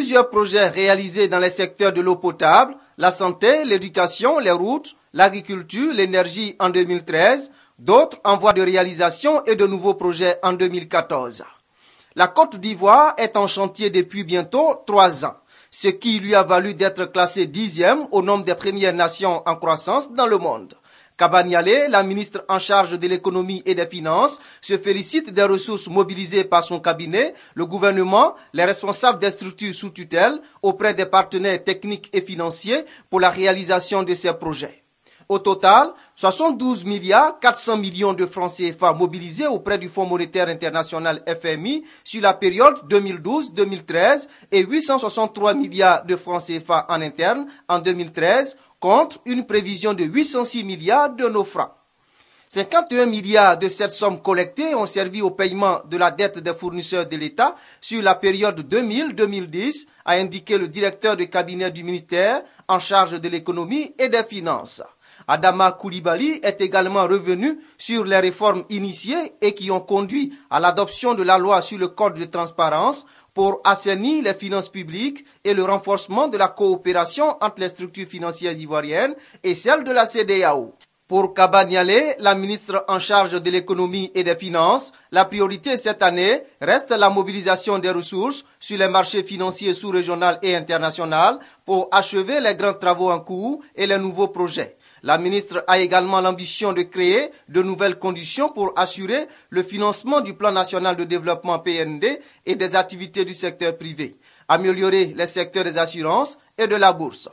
plusieurs projets réalisés dans les secteurs de l'eau potable, la santé, l'éducation, les routes, l'agriculture, l'énergie en 2013, d'autres en voie de réalisation et de nouveaux projets en 2014. La Côte d'Ivoire est en chantier depuis bientôt trois ans, ce qui lui a valu d'être classée dixième au nombre des premières nations en croissance dans le monde. Kabaniale, la ministre en charge de l'économie et des finances, se félicite des ressources mobilisées par son cabinet, le gouvernement, les responsables des structures sous tutelle, auprès des partenaires techniques et financiers pour la réalisation de ces projets. Au total, 72 milliards 400 millions de francs CFA mobilisés auprès du Fonds monétaire international FMI sur la période 2012-2013 et 863 milliards de francs CFA en interne en 2013 contre une prévision de 806 milliards de nos francs. 51 milliards de cette somme collectée ont servi au paiement de la dette des fournisseurs de l'État sur la période 2000-2010, a indiqué le directeur de cabinet du ministère en charge de l'économie et des finances. Adama Koulibaly est également revenu sur les réformes initiées et qui ont conduit à l'adoption de la loi sur le code de transparence pour assainir les finances publiques et le renforcement de la coopération entre les structures financières ivoiriennes et celles de la CDAO. Pour Kabaniale, la ministre en charge de l'économie et des finances, la priorité cette année reste la mobilisation des ressources sur les marchés financiers sous-régionaux et internationaux pour achever les grands travaux en cours et les nouveaux projets. La ministre a également l'ambition de créer de nouvelles conditions pour assurer le financement du plan national de développement PND et des activités du secteur privé, améliorer les secteurs des assurances et de la bourse.